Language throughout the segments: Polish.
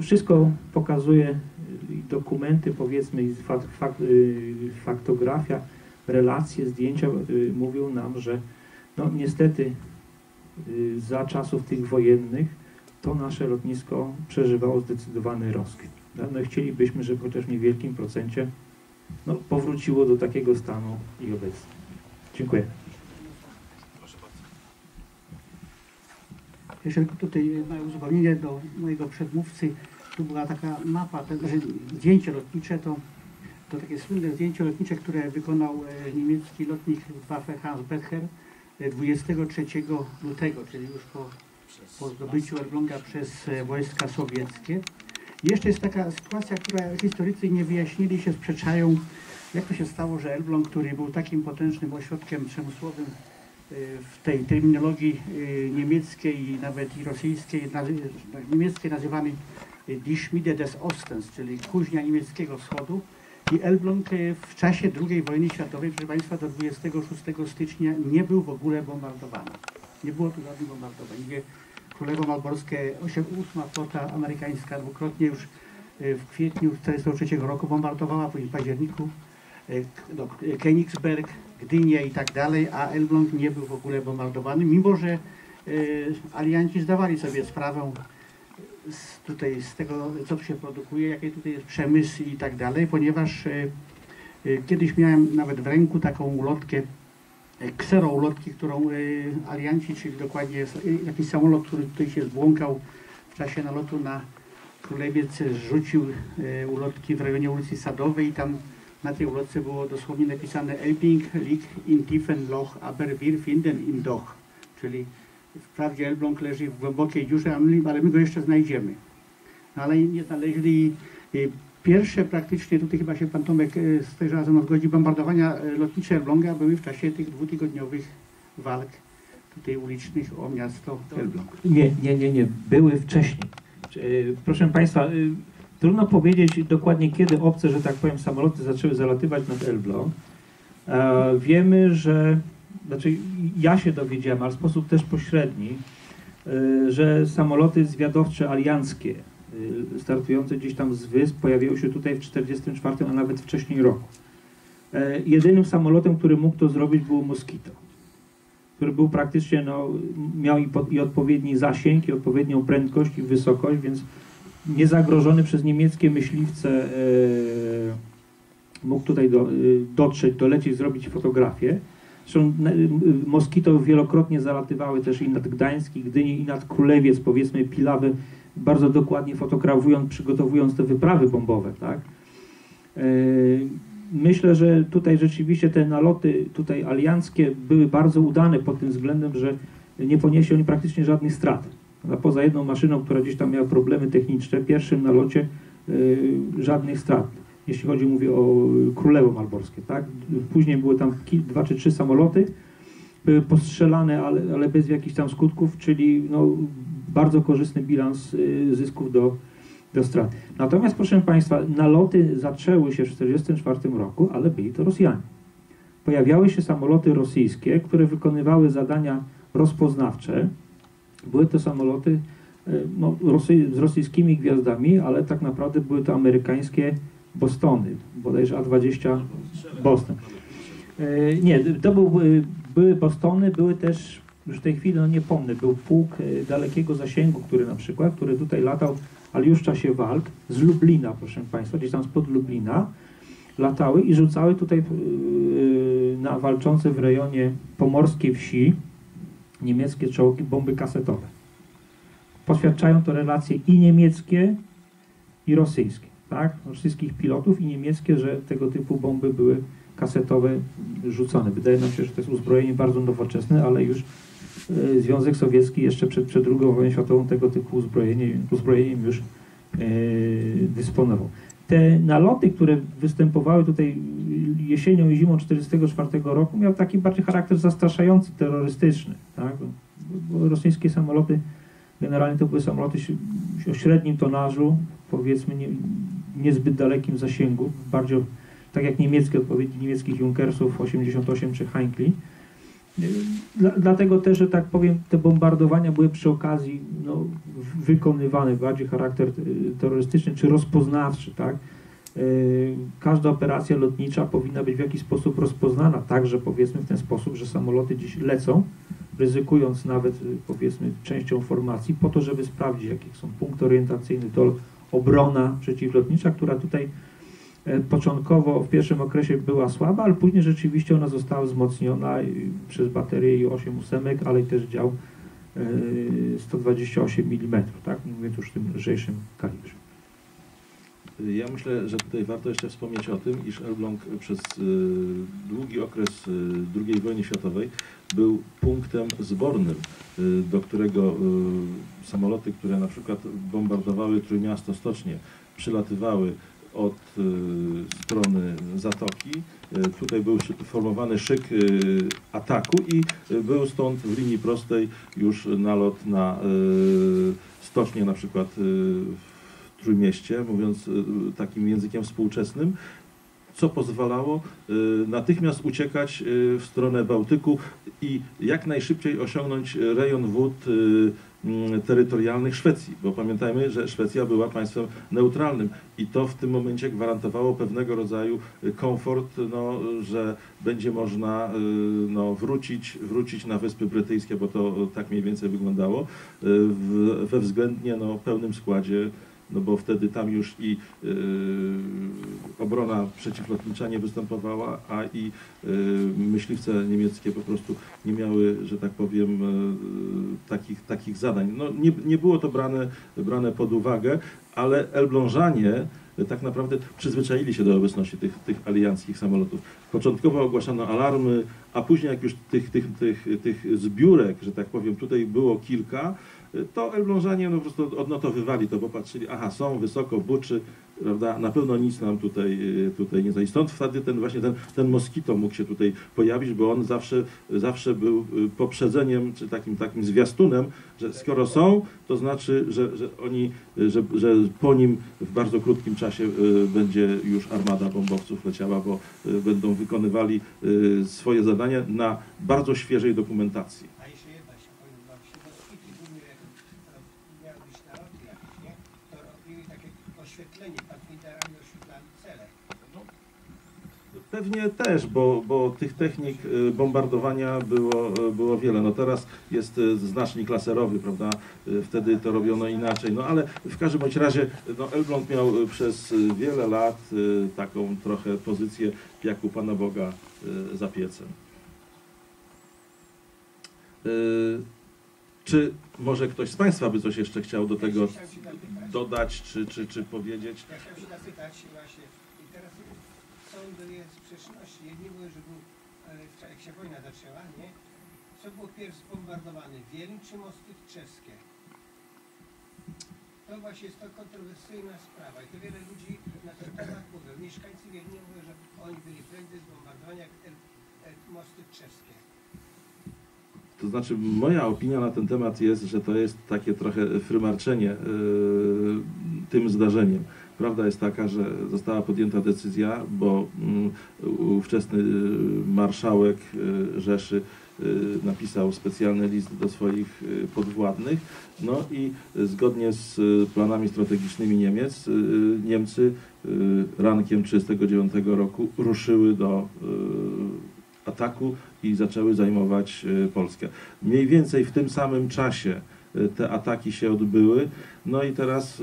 wszystko pokazuje i dokumenty, powiedzmy, i fak, fak, y, faktografia, relacje, zdjęcia y, mówią nam, że no niestety y, za czasów tych wojennych to nasze lotnisko przeżywało zdecydowany rozkwit. No, no chcielibyśmy, żeby chociaż w niewielkim procencie no, powróciło do takiego stanu i obecnie. Dziękuję. Jeszcze tutaj małe uzupełnienie do mojego przedmówcy. Tu była taka mapa, że zdjęcie lotnicze to, to takie słynne zdjęcie lotnicze, które wykonał e, niemiecki lotnik Waffe Hans Becher e, 23 lutego, czyli już po, po zdobyciu Elbląga przez e, wojska sowieckie. Jeszcze jest taka sytuacja, która historycy nie wyjaśnili się, sprzeczają, jak to się stało, że Elbląg, który był takim potężnym ośrodkiem przemysłowym w tej terminologii y, niemieckiej i nawet i rosyjskiej, niemieckiej nazywany y, Die Schmiede des Ostens, czyli kuźnia niemieckiego wschodu. I Elbląg y, w czasie II wojny światowej, proszę Państwa, do 26 stycznia nie był w ogóle bombardowany. Nie było tu żadnych bombardowań. Gdzie Królewo Malborskie, 8 flota amerykańska dwukrotnie już y, w kwietniu 1943 roku bombardowała, później w październiku y, no, Königsberg, Gdynię i tak dalej, a Elbląg nie był w ogóle bombardowany, mimo że y, alianci zdawali sobie sprawę z, tutaj z tego, co się produkuje, jaki tutaj jest przemysł i tak dalej, ponieważ y, y, kiedyś miałem nawet w ręku taką ulotkę, y, kseroulotki, którą y, alianci, czyli dokładnie y, jakiś samolot, który tutaj się zbłąkał w czasie nalotu na Królewiec, zrzucił y, ulotki w rejonie ulicy Sadowej i tam na tej ulotce było dosłownie napisane Elbing liegt in tiefen Loch, aber wir finden ihn doch. Czyli wprawdzie Elbląg leży w głębokiej dziurze, ale my go jeszcze znajdziemy. No ale nie znaleźli. Pierwsze praktycznie, tutaj chyba się pan Tomek y, z tej razem zgodzi, bombardowania y, lotnicze Elbląga były w czasie tych dwutygodniowych walk tutaj ulicznych o miasto Elbląg. Nie, nie, nie, nie. Były wcześniej. E, Proszę Państwa, e, trudno powiedzieć dokładnie kiedy obce, że tak powiem, samoloty zaczęły zalatywać nad Elbląg. E, Wiemy, że, znaczy ja się dowiedziałem, ale w sposób też pośredni, e, że samoloty zwiadowcze alianckie e, startujące gdzieś tam z wysp pojawiały się tutaj w 1944, a nawet wcześniej roku. E, Jedynym samolotem, który mógł to zrobić było Mosquito który był praktycznie, no, miał i, pod, i odpowiedni zasięg, i odpowiednią prędkość i wysokość, więc niezagrożony przez niemieckie myśliwce e, mógł tutaj do, e, dotrzeć, dolecieć, zrobić fotografię. Zresztą y, Moskito wielokrotnie zalatywały też i nad Gdańsk, i Gdynię, i nad Królewiec, powiedzmy Pilawy, bardzo dokładnie fotografując, przygotowując te wyprawy bombowe, tak? E, Myślę, że tutaj rzeczywiście te naloty tutaj alianckie były bardzo udane pod tym względem, że nie ponieśli oni praktycznie żadnych strat. A poza jedną maszyną, która gdzieś tam miała problemy techniczne, pierwszym nalocie y, żadnych strat. Jeśli chodzi, mówię o Królewo Malborskie, tak? Później były tam dwa czy trzy samoloty, były postrzelane, ale, ale bez jakichś tam skutków, czyli no, bardzo korzystny bilans y, zysków do, do strat. Natomiast, proszę Państwa, naloty zaczęły się w 1944 roku, ale byli to Rosjanie. Pojawiały się samoloty rosyjskie, które wykonywały zadania rozpoznawcze. Były to samoloty e, no, Rosy, z rosyjskimi gwiazdami, ale tak naprawdę były to amerykańskie Bostony, bodajże A-20 Boston. E, Nie, to był, e, były Bostony, były też, już w tej chwili no nie pomnę, był pułk dalekiego zasięgu, który na przykład, który tutaj latał, ale już w czasie walk, z Lublina, proszę Państwa, gdzieś tam spod Lublina, latały i rzucały tutaj na walczące w rejonie pomorskiej wsi niemieckie czołgi bomby kasetowe. Poświadczają to relacje i niemieckie, i rosyjskie. Tak? Rosyjskich pilotów i niemieckie, że tego typu bomby były kasetowe rzucone. Wydaje nam się, że to jest uzbrojenie bardzo nowoczesne, ale już e, Związek Sowiecki jeszcze przed, przed II wojną światową tego typu uzbrojenie, uzbrojeniem już e, dysponował. Te naloty, które występowały tutaj jesienią i zimą 1944 roku, miały taki bardziej charakter zastraszający, terrorystyczny. Tak? Bo- Rosyjskie samoloty generalnie to były samoloty o średnim tonażu, powiedzmy nie, niezbyt dalekim zasięgu, bardziej tak jak niemieckie, odpowiedzi niemieckich Junkersów 88 czy Heinkli. Dla, dlatego też, że tak powiem, te bombardowania były przy okazji no, wykonywane, bardziej charakter y, terrorystyczny czy rozpoznawczy, tak? Y, Każda operacja lotnicza powinna być w jakiś sposób rozpoznana, także powiedzmy w ten sposób, że samoloty dziś lecą, ryzykując nawet y, powiedzmy częścią formacji, po to, żeby sprawdzić, jakie są punkty orientacyjne, to obrona przeciwlotnicza, która tutaj e, początkowo w pierwszym okresie była słaba, ale później rzeczywiście ona została wzmocniona przez baterię i 8 ósemek, ale i też dział e, 128 mm, tak? Mówiąc już w tym lżejszym kalibrze. Ja myślę, że tutaj warto jeszcze wspomnieć o tym, iż Elbląg przez y, długi okres y, II wojny światowej był punktem zbornym, y, do którego samoloty, które na przykład bombardowały Trójmiasto Stocznie, przylatywały od strony Zatoki. Tutaj był formowany szyk ataku i był stąd w linii prostej już nalot na stocznię na przykład w Trójmieście, mówiąc y, takim językiem współczesnym, co pozwalało y, natychmiast uciekać y, w stronę Bałtyku i jak najszybciej osiągnąć rejon wód mm, terytorialnych Szwecji, bo pamiętajmy, że Szwecja była państwem neutralnym i to w tym momencie gwarantowało pewnego rodzaju komfort, no, że będzie można no, wrócić, wrócić na Wyspy Brytyjskie, bo to tak mniej więcej wyglądało, we względnie no, pełnym składzie no bo wtedy tam już i y, obrona przeciwlotnicza nie występowała, a i y, myśliwce niemieckie po prostu nie miały, że tak powiem, y, takich, takich zadań. No, nie, nie było to brane, brane pod uwagę, ale Elblążanie y, tak naprawdę przyzwyczaili się do obecności tych, tych alianckich samolotów. Początkowo ogłaszano alarmy, a później jak już tych, tych, tych, tych zbiórek, że tak powiem, tutaj było kilka, to Elblążanie no, po prostu odnotowywali to, bo patrzyli, aha, są wysoko, buczy, prawda, na pewno nic nam tutaj, y, tutaj nie zajdzie. Stąd wtedy ten właśnie ten, ten moskito mógł się tutaj pojawić, bo on zawsze, zawsze był y, poprzedzeniem, czy takim, takim zwiastunem, że skoro są, to znaczy, że, że oni, y, że, że po nim w bardzo krótkim czasie będzie już armada bombowców leciała, bo będą wykonywali swoje zadania na bardzo świeżej dokumentacji. A jeszcze jedna się powiem, bo się moskity głównie jak ro- miały być naloty jakieś, nie? To robiły takie oświetlenie, tak literalnie oświetlali cele. Pewnie też, bo, bo tych technik y, bombardowania było, y, było wiele. No teraz jest y, znacznik laserowy, prawda? Wtedy to robiono inaczej. No ale w każdym bądź razie no, Elbląg miał przez wiele lat taką trochę pozycję jak u Pana Boga za piecem. Czy może ktoś z Państwa by coś jeszcze chciał do tego dodać, czy, czy, czy powiedzieć? Ja chciałem się zapytać właśnie, są były sprzeczności. Jedni mówią, że był, e, jak się wojna zaczęła, nie? Co było pierw zbombardowane, Wieluń czy mosty czeskie? To właśnie jest to kontrowersyjna sprawa i to wiele ludzi na ten temat mówią. Mieszkańcy Wiednia mówią, że oni byli prędzej zbombardowani jak e, e, mosty czeskie. To znaczy, moja opinia na ten temat jest, że to jest takie trochę frymarczenie yy, tym zdarzeniem. Prawda jest taka, że została podjęta decyzja, bo mm, ówczesny yy, marszałek yy, Rzeszy yy, napisał specjalny list do swoich podwładnych, no i zgodnie z planami strategicznymi Niemiec, Niemcy rankiem 1939 roku ruszyły do ataku i zaczęły zajmować Polskę. Mniej więcej w tym samym czasie te ataki się odbyły. No i teraz,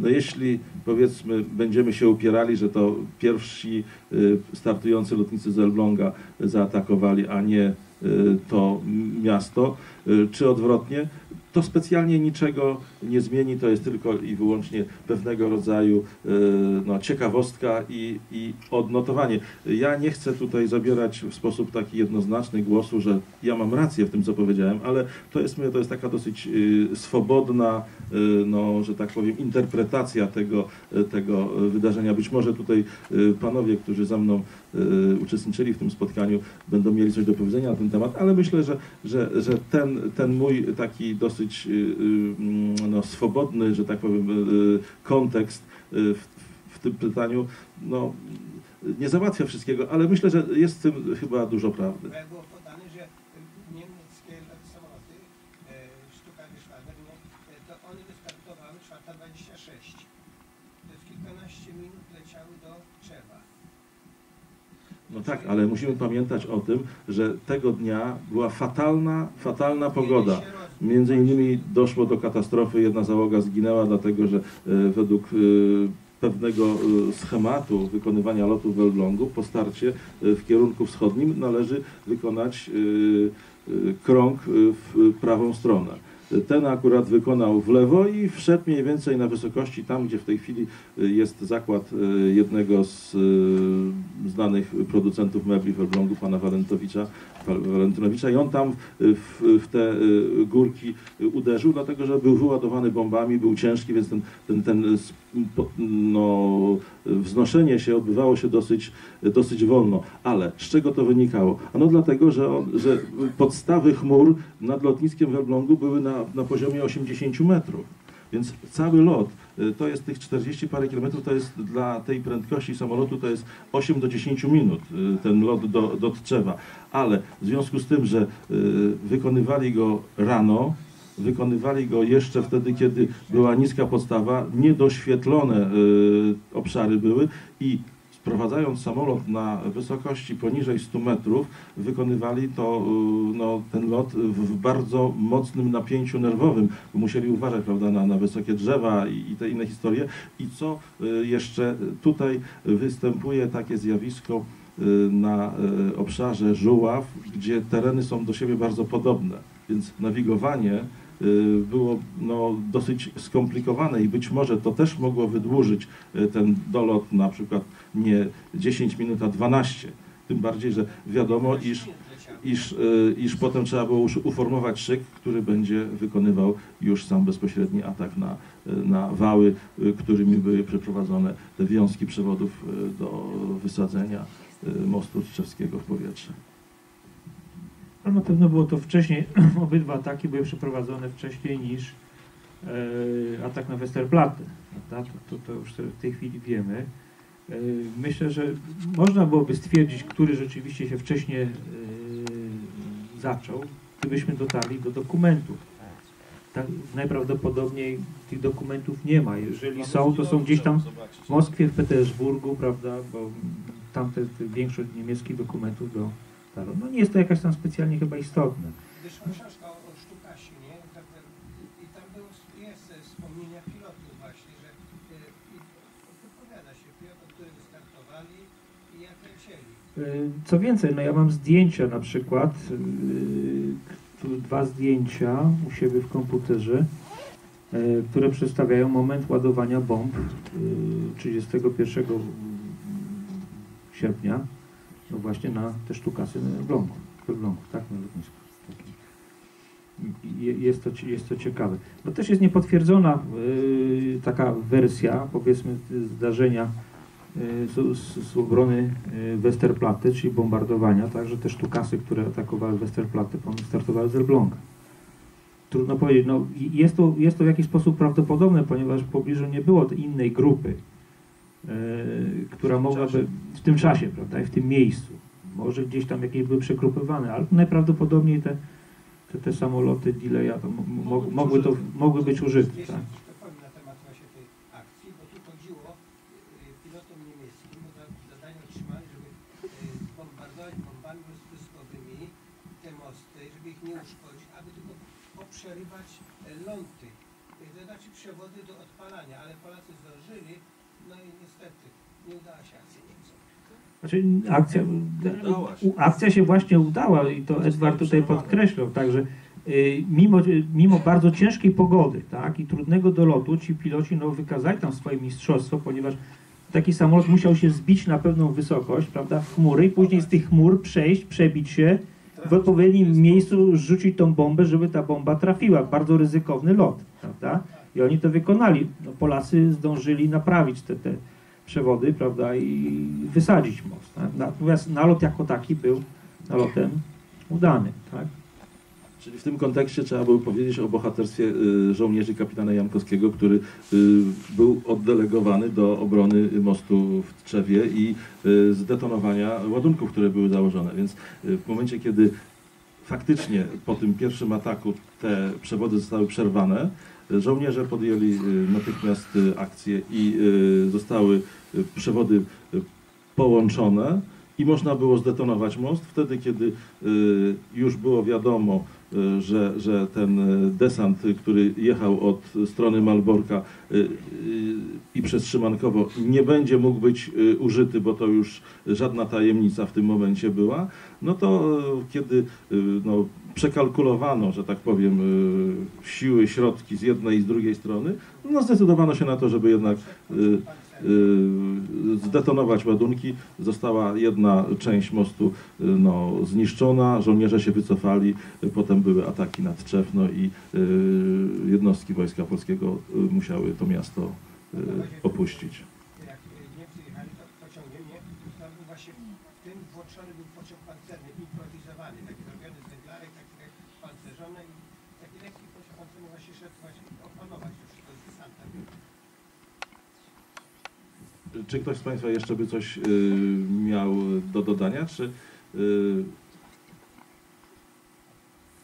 no jeśli powiedzmy będziemy się upierali, że to pierwsi e, startujący lotnicy z Elbląga zaatakowali, a nie e, to miasto, e, czy odwrotnie, to specjalnie niczego nie zmieni, to jest tylko i wyłącznie pewnego rodzaju e, no, ciekawostka i, i odnotowanie. Ja nie chcę tutaj zabierać w sposób taki jednoznaczny głosu, że ja mam rację w tym, co powiedziałem, ale to jest, to jest taka dosyć y, swobodna, y, no, że tak powiem, interpretacja tego, tego wydarzenia. Być może tutaj panowie, którzy ze mną uczestniczyli w tym spotkaniu, będą mieli coś do powiedzenia na ten temat, ale myślę, że, że, że ten, ten mój taki dosyć dosyć y, y, mm, no, swobodny, że tak powiem, y, kontekst w, w tym pytaniu. No, nie załatwia wszystkiego, ale myślę, że jest w tym chyba dużo prawdy. Było podane, że niemieckie e, e, to one wystartowały 4.26. Kilkanaście minut leciały do No tak, ale musimy pamiętać o tym, że tego dnia była fatalna, fatalna pogoda. Między innymi doszło do katastrofy, jedna załoga zginęła, dlatego że e, według e, pewnego e, schematu wykonywania lotu w Elblągu po starcie w kierunku wschodnim należy wykonać krąg w prawą stronę. Ten akurat wykonał w lewo i wszedł mniej więcej na wysokości tam, gdzie w tej chwili jest zakład jednego z znanych producentów mebli w Elblągu, pana Walentowicza, Wal- Walentynowicza i on tam w, w te y, górki uderzył, dlatego że był wyładowany bombami, był ciężki, więc ten, ten, ten no, wznoszenie się odbywało się dosyć, dosyć wolno. Ale z czego to wynikało? Ano dlatego, że, on, że podstawy chmur nad lotniskiem w Elblągu były na, na poziomie 80 metrów. Więc cały lot y, to jest tych 40 parę kilometrów, to jest dla tej prędkości samolotu to jest 8 do 10 minut y, ten lot do, do Tczewa. Ale w związku z tym, że y, wykonywali go rano, wykonywali go jeszcze wtedy, kiedy była niska podstawa, niedoświetlone y, obszary były i sprowadzając samolot na wysokości poniżej 100 metrów, wykonywali to, y, no, ten lot w bardzo mocnym napięciu nerwowym. Musieli uważać prawda, na, na wysokie drzewa i, i te inne historie. I co y, jeszcze tutaj występuje takie zjawisko y, na obszarze żuław, gdzie tereny są do siebie bardzo podobne, więc nawigowanie było no, dosyć skomplikowane i być może to też mogło wydłużyć ten dolot na przykład nie 10 minut, a 12. Tym bardziej, że wiadomo, 15 iż, iż, y, iż potem trzeba było już uformować szyk, który będzie wykonywał już sam bezpośredni atak na, y, na wały, y, którymi były przeprowadzone te wiązki przewodów do wysadzenia mostu Tczewskiego w powietrze. Ale na pewno było to wcześniej, obydwa ataki były przeprowadzone wcześniej niż e, atak na Westerplatte. To, to, to już w tej chwili wiemy. E, myślę, że można byłoby stwierdzić, który rzeczywiście się wcześniej e, zaczął, gdybyśmy dotarli do dokumentów. Tak, najprawdopodobniej tych dokumentów nie ma. Jeżeli są, to są gdzieś tam w Moskwie, w Petersburgu, prawda, bo tamte te, większość niemieckich dokumentów do dotarło. No nie jest to jakaś tam specjalnie chyba istotne. Wyszła książka o, o Sztukasiu, nie? Tak, tak. I tam było, jest e, wspomnienia pilotów właśnie, że e, i opowiada się pilot, którzy wystartowali i jak lecieli. Y, Co więcej, no ja mam zdjęcia na przykład, y, tu dwa zdjęcia u siebie w komputerze, y, które przedstawiają moment ładowania bomb y, 31 sierpnia, no właśnie na te sztukasy w Elblągu, w Elblągu, tak, na lotnisku. Jest to, jest to ciekawe. No też jest niepotwierdzona y, taka wersja, powiedzmy, zdarzenia y, z, z, z obrony y, Westerplatte, czyli bombardowania, także te sztukasy, które atakowały Westerplatte, startowały z Elbląga. Trudno powiedzieć, no jest to, jest to w jakiś sposób prawdopodobne, ponieważ w pobliżu nie było innej grupy, y, która mogłaby w tym czasie, prawda, i w tym miejscu. Może gdzieś tam jakieś były przegrupywane, ale najprawdopodobniej te, te, te samoloty delaya to mo, mo, mogły, to, mogły być użyte. Tak? coś to powiem na temat właśnie tej akcji, bo tu chodziło e, pilotom niemieckim, bo za- zadanie otrzymali, żeby e, zbombardować bombami rozpryskowymi te mosty, żeby ich nie uszkodzić, aby tylko poprzerywać e, lądy, e, to znaczy przewody do odpalania, ale Polacy zdążyli, no i niestety nie udała się akcja Niemcom. Znaczy akcja, akcja się właśnie udała i to Edward tutaj podkreślał, także y, mimo, mimo bardzo ciężkiej pogody tak, i trudnego dolotu ci piloci no, wykazali tam swoje mistrzostwo, ponieważ taki samolot musiał się zbić na pewną wysokość, prawda, w chmury i później z tych chmur przejść, przebić się w odpowiednim miejscu rzucić tą bombę, żeby ta bomba trafiła. Bardzo ryzykowny lot, prawda? I oni to wykonali. No, Polacy zdążyli naprawić te, te przewody, prawda, i wysadzić most. Tak? Natomiast nalot jako taki był nalotem udany, tak? Czyli w tym kontekście trzeba było powiedzieć o bohaterstwie y, żołnierzy kapitana Jankowskiego, który y, był oddelegowany do obrony mostu w Tczewie i y, zdetonowania ładunków, które były założone. Więc w momencie, kiedy faktycznie po tym pierwszym ataku te przewody zostały przerwane, Żołnierze podjęli natychmiast akcję i zostały przewody połączone i można było zdetonować most wtedy, kiedy już było wiadomo, że, że ten y, desant, y, który jechał od strony Malborka y, y, i przez Szymankowo nie będzie mógł być y, użyty, bo to już żadna tajemnica w tym momencie była, no to y, kiedy y, no, przekalkulowano, że tak powiem, y, siły, środki z jednej i z drugiej strony, no zdecydowano się na to, żeby jednak y, y, zdetonować ładunki. Została jedna część mostu no, zniszczona, żołnierze się wycofali, potem były ataki nad Trzewno i jednostki Wojska Polskiego musiały to miasto opuścić. Jak y, Niemcy jechali to pociągiem, nie? Tam był właśnie w tym włączony był pociąg pancerny, improwizowany, taki zrobiony z węglarek, taki pancerzony i taki lekki pociąg pancerny właśnie szedł właśnie opanować już to z desantem. Czy ktoś z Państwa jeszcze by coś y, miał do dodania? Czy y,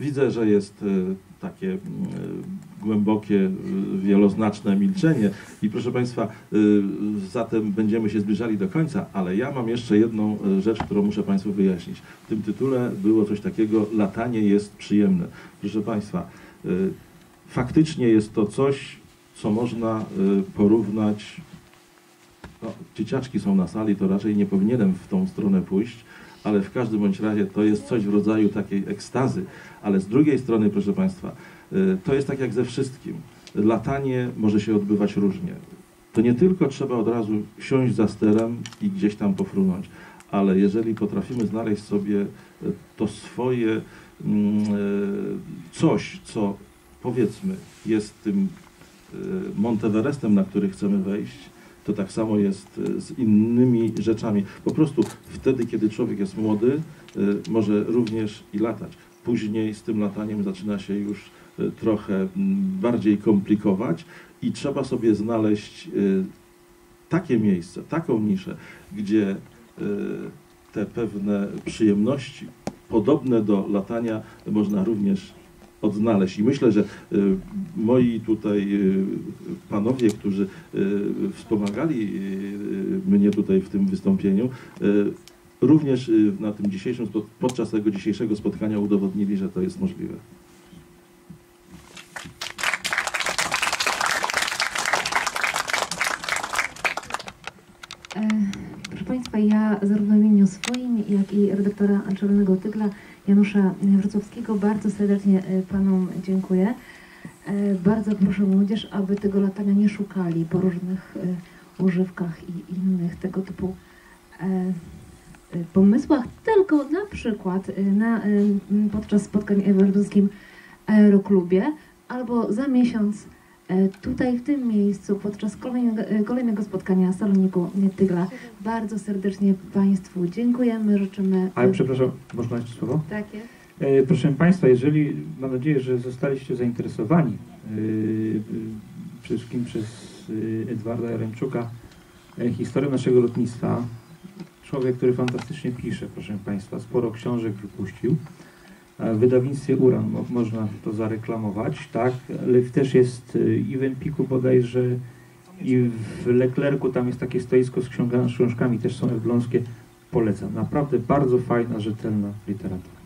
widzę, że jest y, takie głębokie, wieloznaczne milczenie i proszę Państwa, zatem będziemy się zbliżali do końca, ale ja mam jeszcze jedną rzecz, którą muszę Państwu wyjaśnić. W tym tytule było coś takiego, latanie jest przyjemne. Proszę Państwa, faktycznie jest to coś, co można porównać no, dzieciaczki są na sali, to raczej nie powinienem w tą stronę pójść, ale w każdym bądź razie to jest coś w rodzaju takiej ekstazy. Ale z drugiej strony, proszę Państwa, y, to jest tak jak ze wszystkim. Latanie może się odbywać różnie. To nie tylko trzeba od razu siąść za sterem i gdzieś tam pofrunąć, ale jeżeli potrafimy znaleźć sobie y, to swoje mm, y, coś, co powiedzmy jest tym Monteverestem, na który chcemy wejść, to tak samo jest e, z innymi rzeczami. Po prostu wtedy, kiedy człowiek jest młody, e, może również i latać. Później z tym lataniem zaczyna się już e, trochę mm, bardziej komplikować i trzeba sobie znaleźć takie miejsce, taką niszę, gdzie te pewne przyjemności podobne do latania można również odnaleźć. I myślę, że y, moi tutaj y, panowie, którzy y, wspomagali mnie tutaj w tym wystąpieniu, również na tym dzisiejszym, podczas tego dzisiejszego spotkania udowodnili, że to jest możliwe. E, Proszę Państwa, ja zarówno w imieniu swoim, jak i redaktora naczelnego Tygla Janusza Wrocławskiego bardzo serdecznie e, Panom dziękuję. E, Bardzo proszę młodzież, aby tego latania nie szukali po różnych e, używkach i innych tego typu pomysłach, tylko na przykład na, podczas spotkań w Elbląskim Aeroklubie albo za miesiąc tutaj w tym miejscu podczas kolejnego, e, kolejnego spotkania Saloniku Tygla. Bardzo serdecznie Państwu dziękujemy, życzymy... Ale przepraszam, można jeszcze słowo? Tak jest. E, Proszę Państwa, jeżeli mam nadzieję, że zostaliście zainteresowani e, e, przede wszystkim przez e, Edwarda Jaremczuka e, historią naszego lotnictwa. Człowiek, który fantastycznie pisze, proszę Państwa, sporo książek wypuścił. W wydawnictwie Uran mo, można to zareklamować, tak, ale też jest e, i w Empiku bodajże i w Leclercu tam jest takie stoisko z książkami, z książkami też są elbląskie. Polecam. Naprawdę bardzo fajna, rzetelna literatura.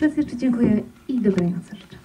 Raz jeszcze dziękuję i dobrej nocy życzę.